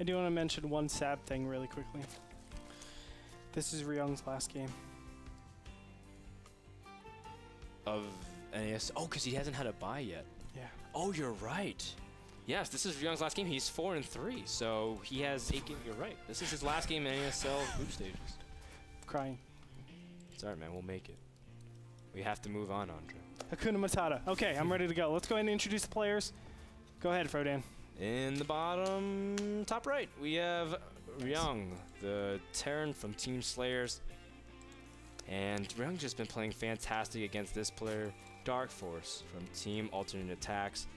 I do want to mention one sad thing really quickly. This is Ryung's last game. Of NAS. Oh, because he hasn't had a buy yet. Yeah. Oh, you're right. Yes, this is Ryung's last game. He's four and three, so he has eight games. You're right. This is his last game in NASL group stages. Crying. It's alright, man. We'll make it. We have to move on, Andre. Hakuna Matata. Okay, I'm ready to go. Let's go ahead and introduce the players. Go ahead, Frodan. In the bottom top right, we have Ryung, the Terran from Team Slayers. And Ryung just been playing fantastic against this player, Dark Force from Team Alternate Attacks.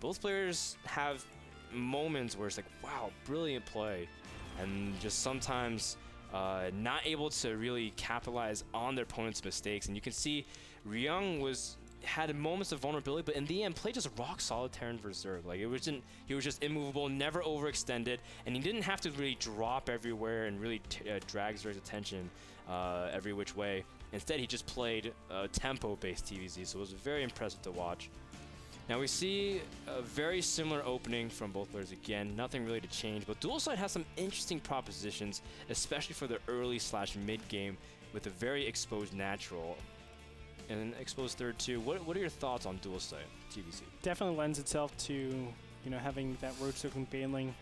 Both players have moments where it's like, wow, brilliant play. And just sometimes uh, not able to really capitalize on their opponent's mistakes. And you can see Ryung was had moments of vulnerability, but in the end, played just rock solid Terran Reserve. Like it wasn't, he was just immovable, never overextended, and he didn't have to really drop everywhere and really uh, drag Zerg's attention uh, every which way. Instead, he just played uh, tempo-based TVZ, so it was very impressive to watch. Now we see a very similar opening from both players again, nothing really to change, but Dual Sight has some interesting propositions, especially for the early slash mid game with a very exposed natural and an exposed third too. What, what are your thoughts on Dual Sight TVZ? Definitely lends itself to, you know, having that road circling Baneling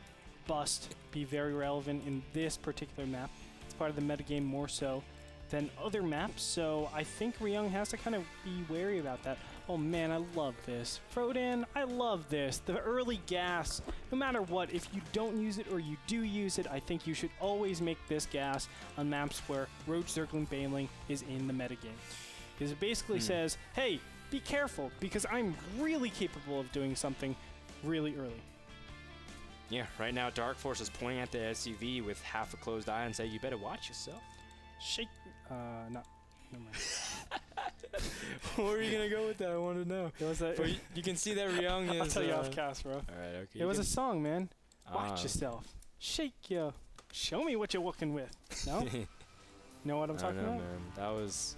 bust be very relevant in this particular map. It's part of the metagame more so than other maps, so I think Ryung has to kind of be wary about that. Oh man, I love this. Frodan, I love this. The early gas, no matter what, if you don't use it or you do use it, I think you should always make this gas on maps where Road Circling Baneling is in the metagame. Because it basically Hmm. says, hey, be careful, because I'm really capable of doing something really early. Yeah, right now Dark Force is pointing at the SCV with half a closed eye and say, you better watch yourself. Shake, uh, not, never mind. Where are you going to go with that? I want to know. It was a, But you, you can see that Ryung is... I'll tell you uh, off cast, bro. Alright, okay. It was a song, man. Watch Ah. yourself. Shake yo. Show me what you're working with. No? you know what I'm I talking don't know, about? man. That was.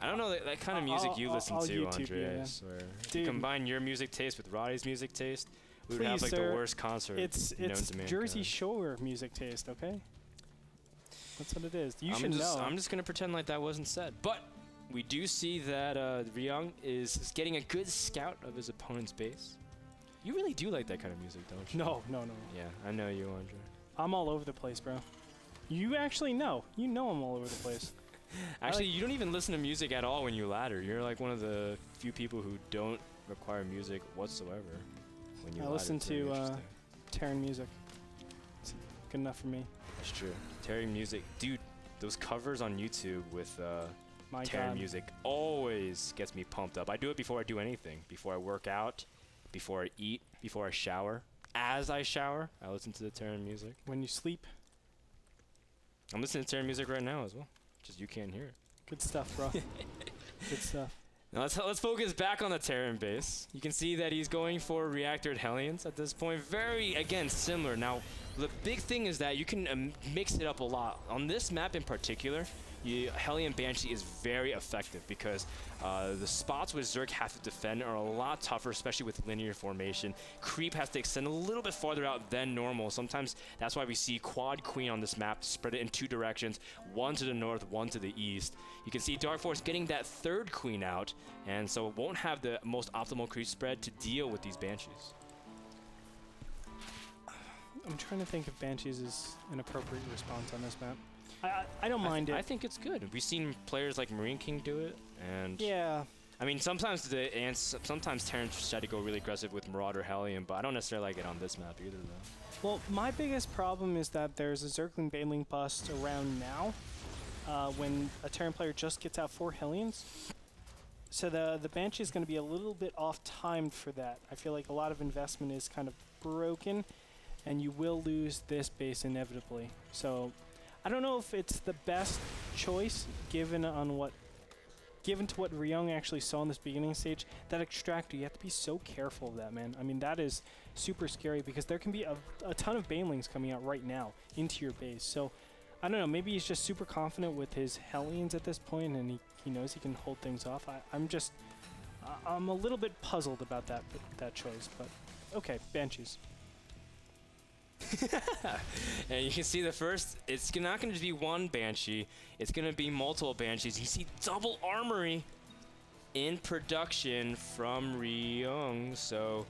I don't know that, that kind of I'll- music you I'll- listen I'll to, YouTube Andre. you, yeah. Dude. you combine your music taste with Roddy's music taste, we would have like sir. the worst concert It's known it's. Jersey Shore music taste, okay? That's what it is. You I'm should just, know. I'm just gonna pretend like that wasn't said. But we do see that uh, Ryung is, is getting a good scout of his opponent's base. You really do like that kind of music, don't you? no, no, no. Yeah, I know you, Andre. I'm all over the place, bro. You actually know. You know I'm all over the place. Actually, you don't even listen to music at all when you ladder. You're like one of the few people who don't require music whatsoever when you I ladder. listen It's to, uh. Terran music. It's good enough for me. It's true. Terry music, dude. Those covers on YouTube with uh, My God. music always gets me pumped up. I do it before I do anything. Before I work out, before I eat, before I shower. As I shower, I listen to the Terran music. When you sleep, I'm listening to Terran music right now as well. Just you can't hear it. good stuff, bro. good stuff. Now let's let's focus back on the Terran base. You can see that he's going for reactored Hellions at this point. Very again similar. Now the big thing is that you can um, mix it up a lot on this map in particular. You, Hellion Banshee is very effective because uh, the spots where Zerg have to defend are a lot tougher, especially with linear formation. Creep has to extend a little bit farther out than normal. Sometimes that's why we see Quad Queen on this map, spread it in two directions, one to the north, one to the east. You can see Dark Force getting that third Queen out, and so it won't have the most optimal creep spread to deal with these Banshees. I'm trying to think if Banshees is an appropriate response on this map. I, I, don't mind I, it. I think it's good. We've seen players like Marine King do it, and yeah, I mean sometimes the and sometimes Terrans try to go really aggressive with Marauder Hellion, but I don't necessarily like it on this map either though. Well, my biggest problem is that there's a Zergling Baneling bust around now uh, when a Terran player just gets out four Hellions. So the the Banshee is going to be a little bit off timed for that. I feel like a lot of investment is kind of broken, and you will lose this base inevitably. So I don't know if it's the best choice given on what given to what Ryung actually saw in this beginning stage, that extractor, you have to be so careful of that, man. I mean, that is super scary because there can be a, a ton of Banelings coming out right now into your base. So, I don't know, maybe he's just super confident with his Hellions at this point and he, he knows he can hold things off. I, I'm just, I'm a little bit puzzled about that that choice, but okay, Banshees. and you can see the first, it's not going to be one Banshee, it's going to be multiple Banshees. You see double armory in production from Ryung, so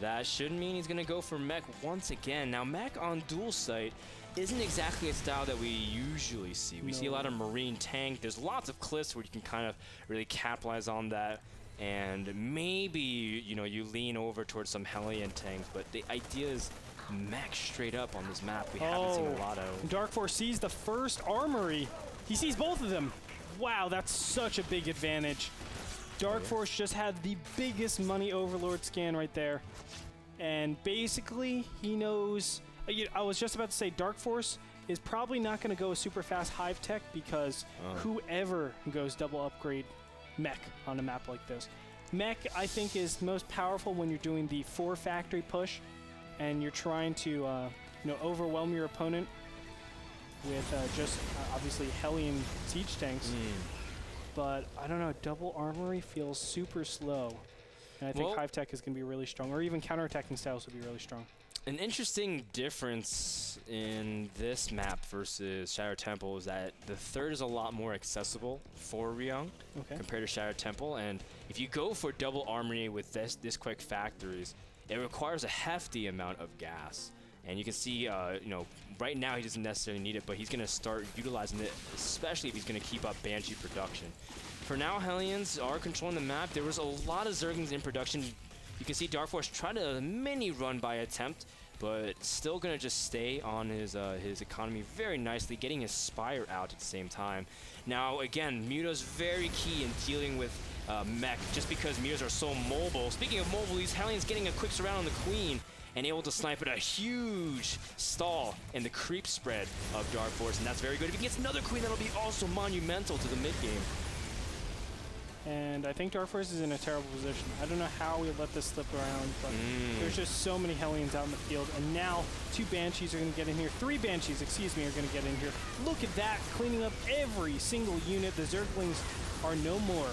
that should mean he's going to go for mech once again. Now, mech on dual sight isn't exactly a style that we usually see. We see a lot of marine tank. There's lots of cliffs where you can kind of really capitalize on that. And maybe, you know, you lean over towards some Hellion tanks, but the idea is mech straight up on this map. We haven't seen a Oh. lot of. Dark Force sees the first armory. He sees both of them. Wow, that's such a big advantage. Dark Force just had the biggest money overlord scan right there. And basically, he knows. uh, I was just about to say, Dark Force is probably not going to go a super fast Hive Tech because Oh. whoever goes double upgrade mech on a map like this. Mech, I think, is most powerful when you're doing the four factory push and you're trying to, uh, you know, overwhelm your opponent with uh, just uh, obviously Hellion siege tanks. Hmm. But I don't know, double armory feels super slow. And I think Well- Hive Tech is going to be really strong, or even counterattacking styles would be really strong. An interesting difference in this map versus Shattered Temple is that the third is a lot more accessible for Ryung Okay. compared to Shattered Temple. And if you go for double armory with this this quick factories, it requires a hefty amount of gas. And you can see, uh, you know, right now he doesn't necessarily need it, but he's going to start utilizing it, especially if he's going to keep up Banshee production. For now, Hellions are controlling the map. There was a lot of Zerglings in production. You can see Dark Force try to mini run by attempt, but still going to just stay on his uh, his economy very nicely, getting his Spire out at the same time. Now, again, Muta's very key in dealing with uh, mech, just because Mutas are so mobile. Speaking of mobile, these Hellions getting a quick surround on the Queen and able to snipe at a huge stall in the creep spread of Dark Force, and that's very good. If he gets another Queen, that'll be also monumental to the mid game. And I think Dark Force is in a terrible position. I don't know how we let this slip around, but Mm. there's just so many Hellions out in the field. And now two Banshees are going to get in here. Three Banshees, excuse me, are going to get in here. Look at that, cleaning up every single unit. The Zerglings are no more.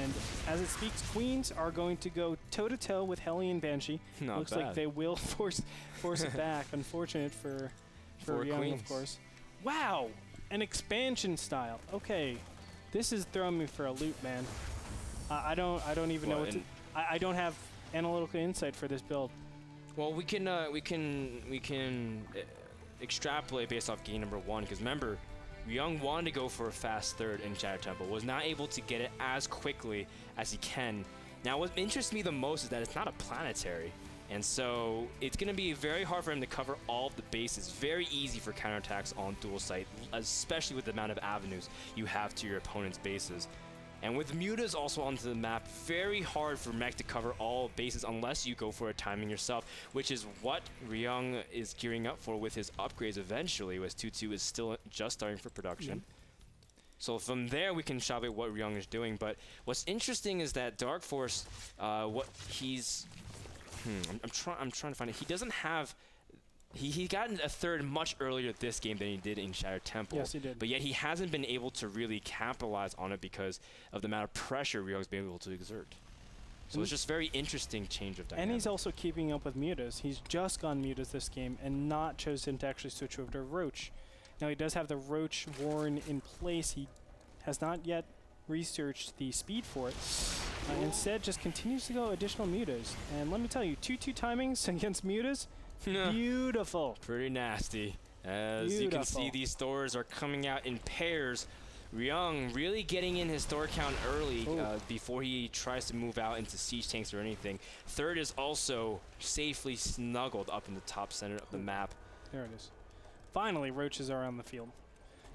And as it speaks, Queens are going to go toe-to-toe with Hellion Banshee. Not Looks bad. like they will force force it back. Unfortunate for, for Four Young, queens. of course. Wow, an expansion style. Okay, this is throwing me for a loop, man. I I don't. I don't even know what to. I, I don't have analytical insight for this build. Well, we can uh, we can we can uh, extrapolate based off game number one because remember, Ryung wanted to go for a fast third in Shattered Temple, was not able to get it as quickly as he can. Now, what interests me the most is that it's not a planetary, and so it's going to be very hard for him to cover all of the bases. Very easy for counterattacks on dual sight, especially with the amount of avenues you have to your opponent's bases. And with mutas also onto the map, very hard for mech to cover all bases unless you go for a timing yourself, which is what Ryung is gearing up for with his upgrades eventually, as 2-2 is still just starting for production. So from there, we can shop at what Ryung is doing. But what's interesting is that Dark Force, uh, what he's, hmm, I'm, I'm trying, I'm trying to find it. He doesn't have. He, he got a third much earlier this game than he did in Shattered Temple. Yes, he did. But yet he hasn't been able to really capitalize on it because of the amount of pressure Ryung's been able to exert. So it's just very interesting change of And he's also keeping up with mutas. He's just gone mutas this game and not chosen to actually switch over to Roach. Now he does have the Roach Warren in place. He has not yet researched the speed for it. Uh, instead, just continues to go additional mutas. And let me tell you, 2-2 timings against mutas, beautiful. Pretty nasty. As you can see, these Thors are coming out in pairs. Ryung really getting in his Thor count early uh, before he tries to move out into siege tanks or anything. Third is also safely snuggled up in the top center of the map. There it is. Finally, roaches are on the field.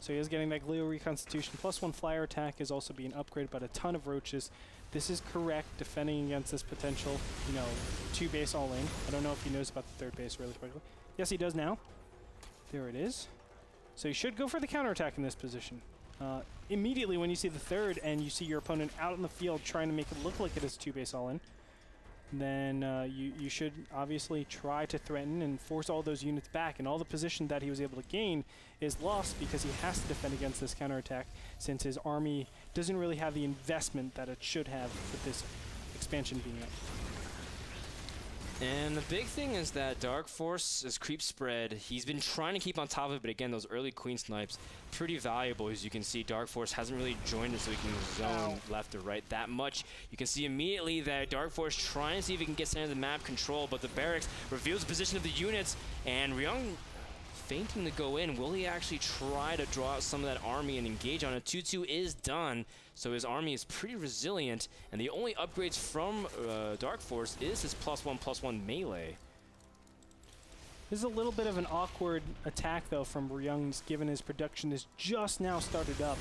So he is getting that Glial Reconstitution. Plus one flyer attack is also being upgraded, but a ton of roaches. This is correct, defending against this potential, you know, two base all in. I don't know if he knows about the third base really quickly. Yes, he does now. There it is. So you should go for the counterattack in this position. Uh, immediately when you see the third and you see your opponent out in the field trying to make it look like it is two base all in, then uh, you, you should obviously try to threaten and force all those units back. And all the position that he was able to gain is lost because he has to defend against this counterattack since his army doesn't really have the investment that it should have with this expansion being up. And the big thing is that Dark Force is creep spread. He's been trying to keep on top of it, but again, those early Queen snipes, pretty valuable. As you can see, Dark Force hasn't really joined it so he can zone left or right that much. You can see immediately that Dark Force trying to see if he can get center of the map control, but the barracks reveals the position of the units, and Ryung feinting to go in. Will he actually try to draw out some of that army and engage on it? 2-2 is done, so his army is pretty resilient, and the only upgrades from uh, Dark Force is his plus one, plus one melee. This is a little bit of an awkward attack, though, from Ryung's, given his production is just now started up.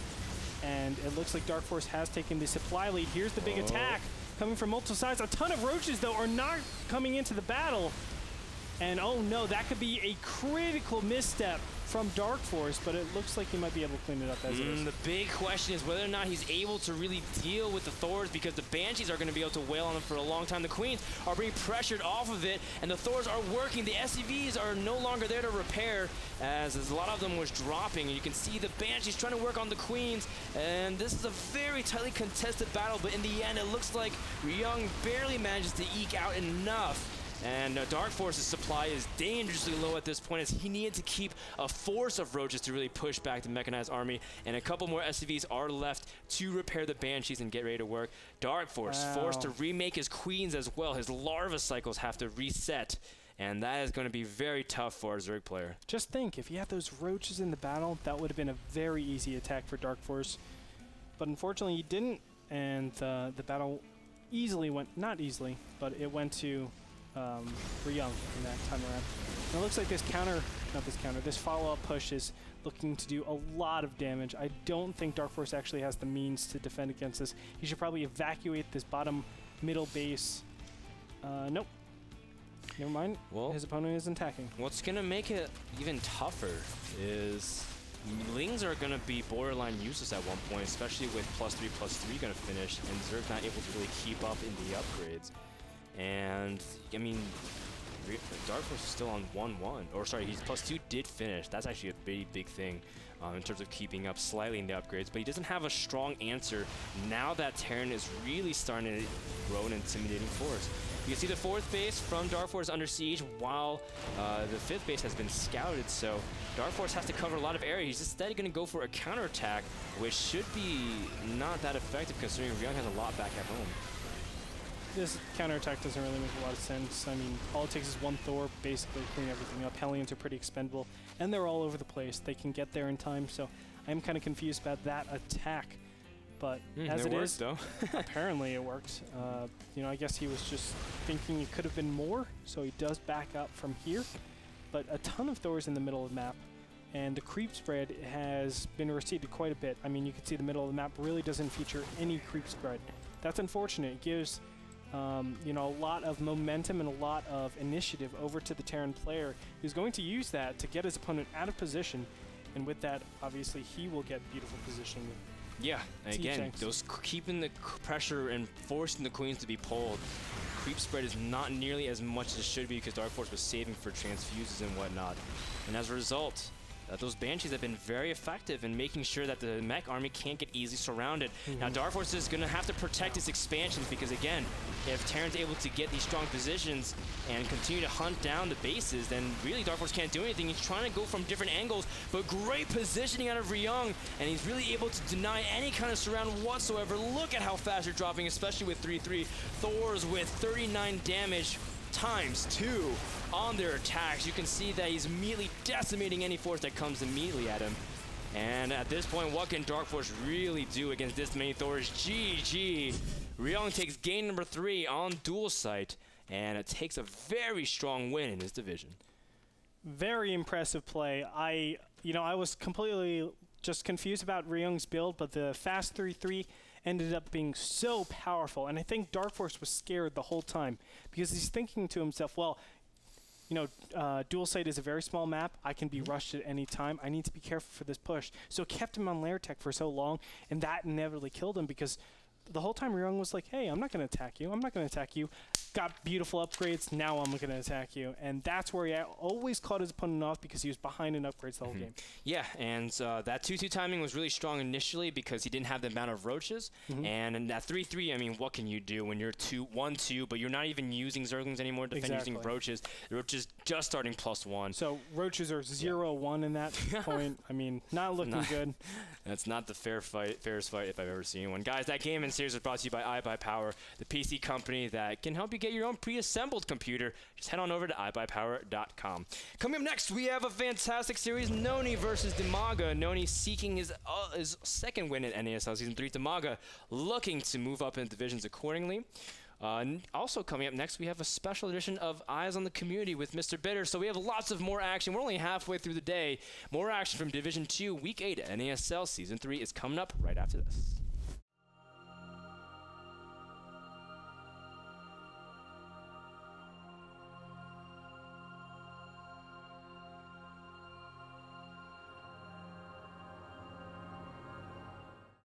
And it looks like Dark Force has taken the supply lead. Here's the big Oh. attack coming from multiple sides. A ton of roaches, though, are not coming into the battle. And oh no, that could be a critical misstep from Dark Force, but it looks like he might be able to clean it up as it Mm, is. the big question is whether or not he's able to really deal with the Thors because the Banshees are going to be able to wail on him for a long time. The Queens are being pressured off of it, and the Thors are working. The SCVs are no longer there to repair, as, as a lot of them was dropping. And you can see the Banshees trying to work on the Queens, and this is a very tightly contested battle, but in the end, it looks like Ryung barely manages to eke out enough and uh, Dark Force's supply is dangerously low at this point as he needed to keep a force of roaches to really push back the mechanized army. And a couple more SCVs are left to repair the Banshees and get ready to work. Dark Force forced to remake his queens as well. His larva cycles have to reset. And that is going to be very tough for a Zerg player. Just think, if he had those roaches in the battle, that would have been a very easy attack for Dark Force. But unfortunately, he didn't, and uh, the battle easily went, not easily, but it went to um, Ryung in that time around. And it looks like this counter, not this counter, this follow-up push is looking to do a lot of damage. I don't think Dark Force actually has the means to defend against this. He should probably evacuate this bottom middle base. Uh, nope. Never mind. Well- His opponent is attacking. What's going to make it even tougher is Lings are going to be borderline useless at one point, especially with plus three, plus three going to finish, and Zerg not able to really keep up in the upgrades. And, I mean, Dark Force is still on 1-1. Or, sorry, he's plus two did finish. That's actually a big, big thing um, in terms of keeping up slightly in the upgrades. But he doesn't have a strong answer now that Terran is really starting to grow an intimidating force. You can see the fourth base from Dark Force under siege while uh, the fifth base has been scouted. So Dark Force has to cover a lot of area. He's instead going to go for a counterattack, which should be not that effective considering Ryung has a lot back at home. This counterattack doesn't really make a lot of sense. I mean, all it takes is one Thor, basically clean everything up. Hellions are pretty expendable, and they're all over the place. They can get there in time, so I'm kind of confused about that attack. But Hmm, as it it worked, is, though. apparently it worked. Uh, you know, I guess he was just thinking it could have been more, so he does back up from here. But a ton of Thors in the middle of the map, and the creep spread has been receded quite a bit. I mean, you can see the middle of the map really doesn't feature any creep spread. That's unfortunate. It gives um, you know, a lot of momentum and a lot of initiative over to the Terran player, who's going to use that to get his opponent out of position, and with that, obviously, he will get beautiful positioning. Yeah, and again, those keeping the pressure and forcing the queens to be pulled. Creep spread is not nearly as much as it should be because Dark Force was saving for transfuses and whatnot. And as a result, uh, those Banshees have been very effective in making sure that the mech army can't get easily surrounded. Now Dark Force is going to have to protect its expansions because again, if Terran's able to get these strong positions and continue to hunt down the bases, then really Dark Force can't do anything. He's trying to go from different angles, but great positioning out of Ryung, and he's really able to deny any kind of surround whatsoever. Look at how fast you're dropping, especially with 3-3. Thor's with 39 damage times two on their attacks. You can see that he's immediately decimating any force that comes immediately at him. And at this point, what can Dark Force really do against this many Thors? GG. Ryung takes game number three on dual sight, and it takes a very strong win in his division. Very impressive play. I, you know, I was completely just confused about Ryung's build, but the fast 3-3 ended up being so powerful, and I think Dark Force was scared the whole time because he's thinking to himself, well, you know, uh, dual sight is a very small map. I can be rushed at any time. I need to be careful for this push. So it kept him on lair tech for so long, and that inevitably killed him because the whole time Ryung was like, "Hey, I'm not going to attack you. I'm not going to attack you." Got beautiful upgrades. Now I'm going to attack you, and that's where he always caught his opponent off because he was behind in upgrades the whole game. Yeah, and uh, that 2-2 timing was really strong initially because he didn't have the amount of roaches. And in that 3-3, I mean, what can you do when you're 2 1-2, but you're not even using Zerglings anymore to defend using roaches. The roaches just starting plus one. So roaches are zero one in that point. I mean, not looking Not- good. That's not the fair fight, fairest fight if I've ever seen one. Guys, that game and series was brought to you by iBuyPower, the PC company that can help you get your own pre-assembled computer. Just head on over to iBuyPower.com. Coming up next, we have a fantastic series: Noni versus Dimaga. Noni seeking his uh, his second win in NASL Season 3. Dimaga looking to move up in divisions accordingly. Uh, also coming up next, we have a special edition of Eyes on the Community with Mr. Bitter. So we have lots of more action. We're only halfway through the day. More action from Division 2, Week 8 NASL Season 3 is coming up right after this.